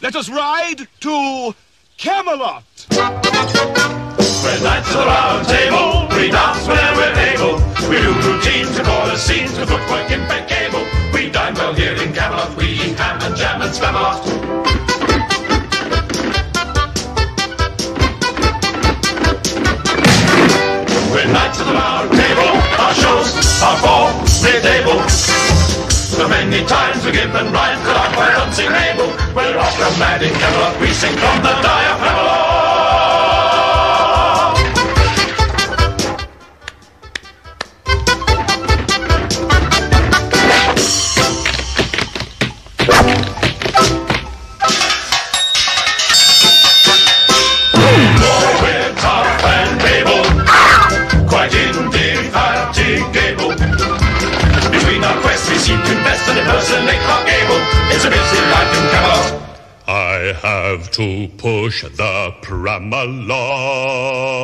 Let us ride to Camelot. We're knights of the round table, we dance whenever we're able. We do routines and order scenes with footwork impeccable. We dine well here in Camelot, we eat ham and jam and spam a lot. We're knights of the round table, our shows are for mid-table. So many times we give and rhyme till our unsing able. We're Camelot, we sing from the diaphragm. I have to push the pram along.